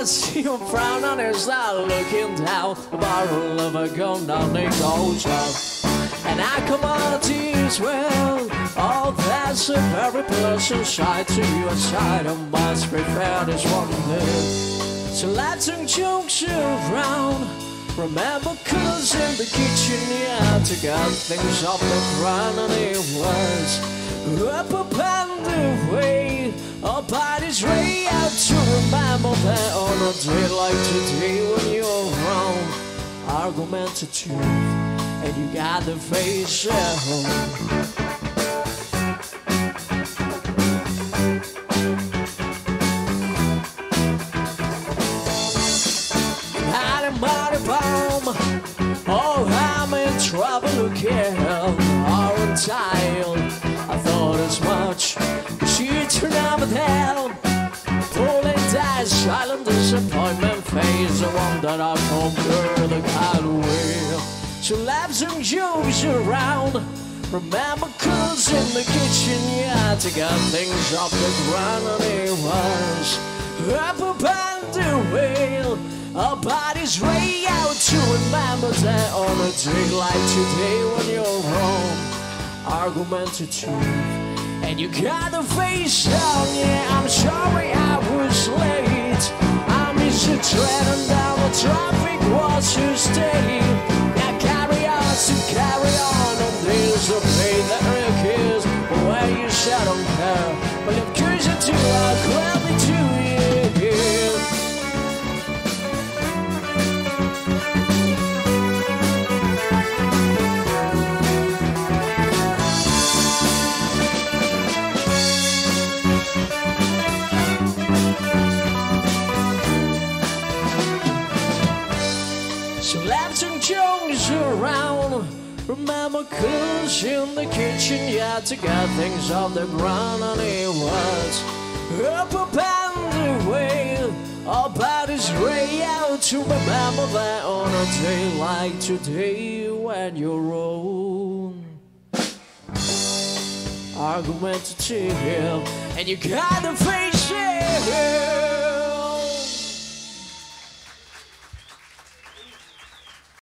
I see him frown on his side, looking down. A barrel of a gun on the gold. And I come you as well. Oh, that's a very pleasant sight to you aside. I must prepare this one day. So let's jokes around. Remember cause in the kitchen, yeah, to get things off the ground and it was up up and away. Our bodies way out to remember that on a day like today when you're wrong, argumentative, and you got the face bomb. Oh, I'm in trouble again. Tired. I thought as much. Hell. Pulling dice, silent disappointment face. The one that I conquer the kind. Laugh some jokes around. Remember, cause in the kitchen, yeah, to get things off the ground, and it was up up and away. Our bodies way out to remember that on a day like today when you're wrong, argumentative, and you got the face down. Yeah, I'm sorry I was late. I missed the train and down the traffic was to stay. So let's and Jones around. Remember, cause in the kitchen, yeah, to get things off the ground, and it was up and away. Our bodies way out to remember that on a day like today when you're old. Argumentative, and you got the face.